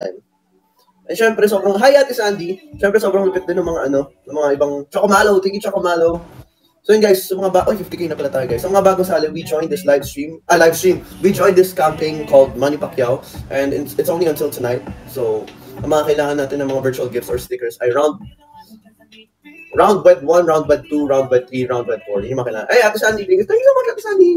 And syempre, sobrang, hi Ate Sandy. Syempre, sobrang lupit din ng mga ano, ng mga ibang Chocomalo, Tiki Chocomalo. So yun guys, sa mga ba, oh 50k na pala tayo guys. Sa mga bagong sali, we joined this live stream, ah live stream, we joined this campaign called Money Pacquiao and it's, it's only until tonight. So, ang mga kailangan natin ng mga virtual gifts or stickers ay round round web 1, round web 2, round web 3, round web 4. Yun yung mga kailangan. Ay, Ate Sandy, thank you so much, Ate Sandy.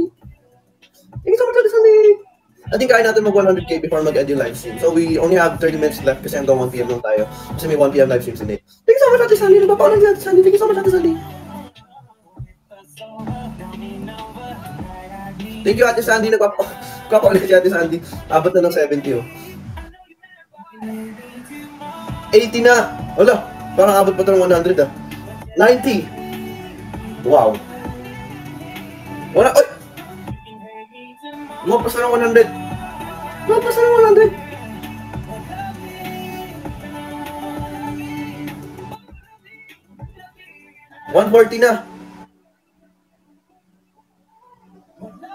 Thank you so much, Ate Sandy. I think kaya natin mag 100k before mag-end yung live stream. So we only have 30 minutes left kasi hanggang 1pm lang tayo. Kasi may 1pm live stream Nate. Thank you so much, Ate Sandy. Nagpapaulan si Ate Sandy. Thank you so much, Ate Sandy. Thank you, Ate Sandy. Nagpapaulan si Ate Sandy. Abot na ng 70, oh. 80 na. Wala. Parang abot pa ito ng 100, ah. 90. Wow. Wala. Ay! Lumabas na ng 100. Lumabas na ng 100. One forty na.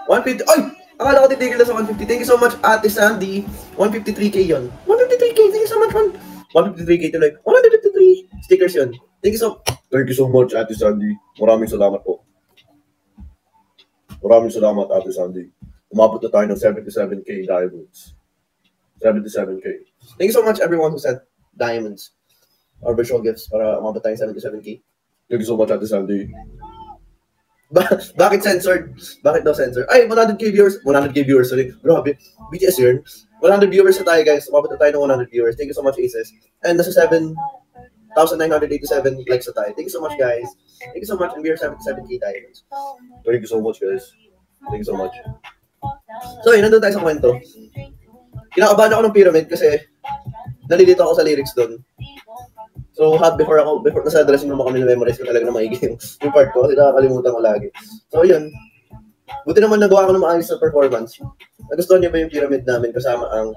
150. Ay! Akala ko titigil na sa 150. Thank you so much, Ate Sandy. 153k yon. 153k. Thank you so much, man. 153k tuloy. 153 stickers yon. Thank you so Thank you so much, Ate Sandy. Maraming salamat po. Maraming salamat, Ate Sandy. Umabot na tayo ng 77k diamonds. 77k. Thank you so much, everyone who sent diamonds or virtual gifts para umabot tayo ng 77k. Thank you so much, Ate Sandy. Ba- bakit censored? Bakit daw censored? Ay, 100k viewers. 100k viewers, sorry. Grabe. BTS yun. 100 viewers na tayo, guys. Umabot na tayo ng 100 viewers. Thank you so much, Aces. And nasa 7,987 likes na tayo. Thank you so much, guys. Thank you so much. And we are 77k diamonds. Thank you so much, guys. Thank you so much. So, yun, nandun tayo sa kwento. Kinakabahan ako ng pyramid kasi nalilito ako sa lyrics doon. So, hot before ako, before nasa dressing room ako, memorize ko talaga na maigi yung, yung part ko kasi nakakalimutan ko lagi. So, yun. Buti naman nagawa ko ng maayos na performance. Nagustuhan niyo ba yung pyramid namin kasama ang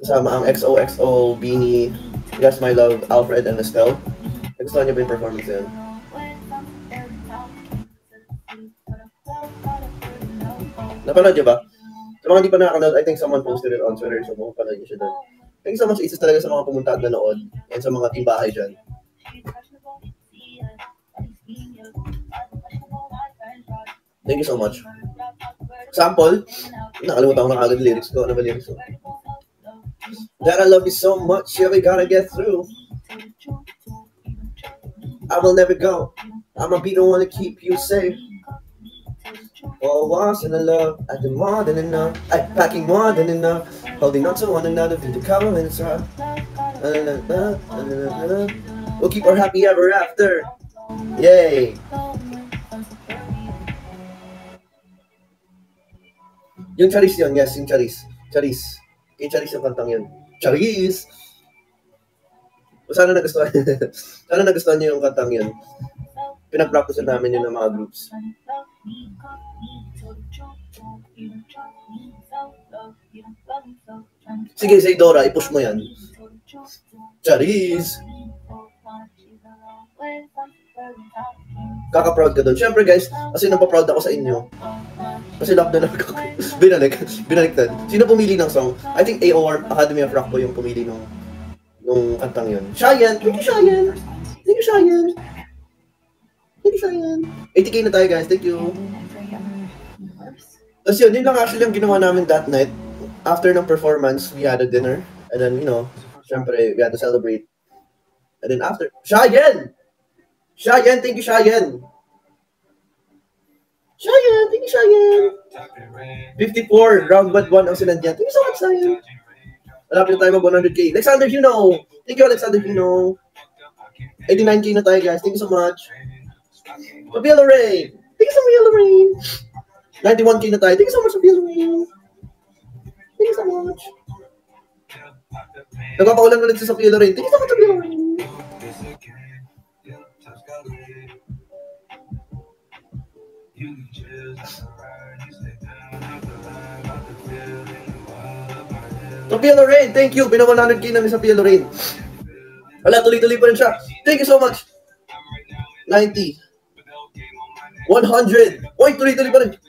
kasama ang XOXO, Beanie, Yes My Love, Alfred, and Estelle? Nagustuhan niyo ba yung performance yun? Napanood niyo ba? Sa mga hindi pa nakakanood, I think someone posted it on Twitter, so mapapanood niyo siya doon. Thank you so Isis, talaga sa mga pumunta at nanood and sa mga team bahay dyan. Thank you so much. Sample, nakalimutan ko na agad lyrics ko. Ano ba lyrics ko? That I love you so much, yeah, we gotta get through. I will never go. I'ma be the one to keep you safe. For once in a love, I do more than enough. I packing more than enough. Holding on to one another through the cover when it's rough. We'll keep our happy ever after. Yay! Yung Charis yun, yes, yung Charis. Charis. Kay Charis yung kantang yun. Charis! O sana nagustuhan, sana nagustuhan niyo yung kantang yun. Pinag-practice namin yun ng mga groups. Sige, say Dora, i-push mo yan. Charis! Kaka-proud ka doon. Siyempre guys, kasi napaproud ako sa inyo. Kasi lockdown ako. binalik. Binaliktad. Sino pumili ng song? I think AOR, Academy of Rock po yung pumili nung nung kantang yun. Shayan! Thank you, Shayan! Thank you, Shayan! Thank you, Shayan! 80k na tayo guys. Thank you. Tapos yun, yun lang actually yung ginawa namin that night. After ng performance, we had a dinner. And then, you know, syempre, we had to celebrate. And then after, Shayan! Shayan, thank you, Shayan! Shayan, thank you, Shayan! 54, round but 1 ang sinadyan. Thank you so much, Shayan! Malapit na tayo mag 100k. Alexander Hino! Thank you, Alexander Hino! 89k na tayo, guys. Thank you so much. Mabia Lorraine! Thank you so much, Lorraine! 91k na tayo. Thank you so much, Lorraine! Thank you so much. Nagpapaulan ulit si Sophia Lorraine. Thank you so much, Sophia Lorraine! Sophia Lorraine, thank you. Pina 100k namin sa Sophia Lorraine. Wala, tuloy-tuloy pa rin siya. Thank you so much. 90. 100. Uy, tuloy-tuloy pa rin.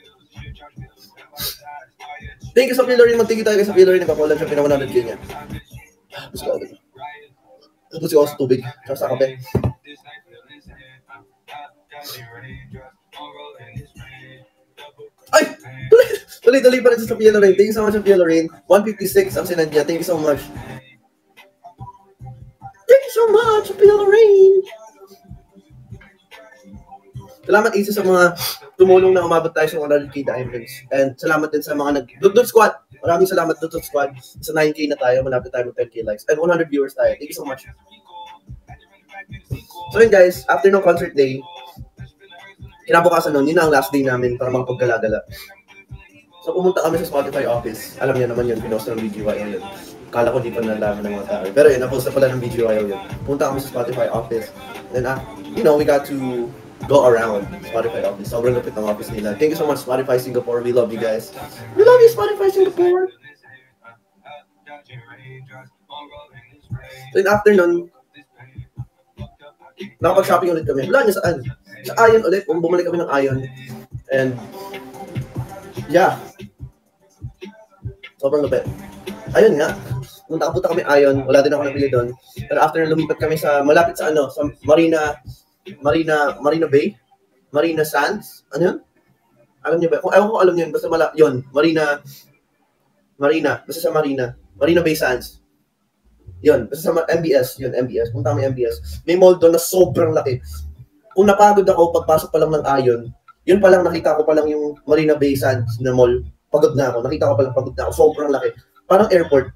Thank you, Sophia Lorraine. Magtigi tayo kay Sophia Lorraine. Nagpakulan siya. Pina 100k niya. Gusto ko agad. Gusto ko sa tubig. Tsaka sa kape. Ay! Tuloy, tuloy, pa rin sa Sophia Lorraine. Thank you so much, Sophia Lorraine. 156 ang sinad niya. Thank you so much. Thank you so much, Sophia Lorraine. Salamat isa sa mga tumulong na umabot tayo sa 100k diamonds. And salamat din sa mga nag Dudut Squad. Maraming salamat Dudut Squad. Sa 9k na tayo, malapit tayo ng 10k likes. And 100 viewers tayo. Thank you so much. So yun guys, after ng concert day, kinabukasan nun, yun ang last day namin para makapaggalagala. So pumunta kami sa Spotify office. Alam niya naman yun, pinost ng BGYO yun. Kala ko di pa nalaman ng mga tao. Pero yun, napost na pala ng BGYO yun. Pumunta kami sa Spotify office. Then, ah, you know, we got to go around Spotify office. Sobrang lupit ng office nila. Thank you so much, Spotify Singapore. We love you guys. We love you, Spotify Singapore. So, in afternoon, nakapag-shopping ulit kami. Wala niya saan. Sa Ion ulit. Bumalik kami ng Ion. And, yeah. Sobrang lupit. Ayun nga. Nung nakapunta kami Ion, wala din ako nabili doon. Pero after lumipat kami sa, malapit sa ano, sa Marina, Marina, Marina Bay? Marina Sands? Ano yun? Alam niyo ba? Kung ewan ko alam niyo yun, basta mala, yun, Marina, Marina, basta sa Marina, Marina Bay Sands. Yun, basta sa MBS, yun, MBS. Punta kami MBS. May mall doon na sobrang laki. Kung napagod ako, pagpasok pa lang ng Ion, yun pa lang, nakita ko pa lang yung Marina Bay Sands na mall. Pagod na ako. Nakita ko pa lang, pagod na ako. Sobrang laki. Parang airport.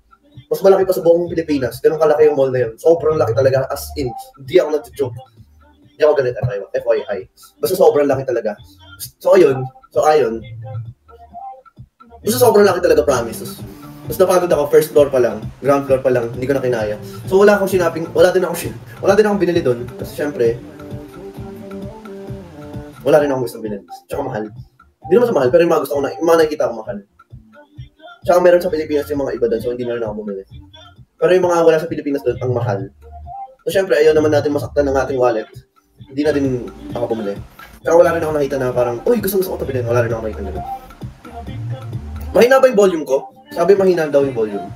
Mas malaki pa sa buong Pilipinas. Ganun kalaki yung mall na yun. Sobrang laki talaga. As in, hindi ako nag-joke. Hindi ako galit, FYI. FYI. Basta sobrang laki talaga. So, ayun. So, ayun. Basta sobrang laki talaga, promise. Tapos napagod ako, first floor pa lang, ground floor pa lang, hindi ko na kinaya. So wala akong sinaping, wala din akong, wala din akong binili doon. Kasi syempre, wala rin akong gusto binili. Tsaka mahal. Hindi naman sa mahal, pero yung mga gusto ko na, yung mga nakikita ko mahal. Tsaka meron sa Pilipinas yung mga iba doon, so hindi na rin ako bumili. Pero yung mga wala sa Pilipinas doon, ang mahal. So syempre, ayaw naman natin masaktan ng ating wallet. Hindi na din ako bumili. Tsaka wala rin ako nakita na parang, uy, gusto gusto ko ito bilhin. Wala rin ako nakita na. Mahina ba yung volume ko? Sabi mahina daw yung volume.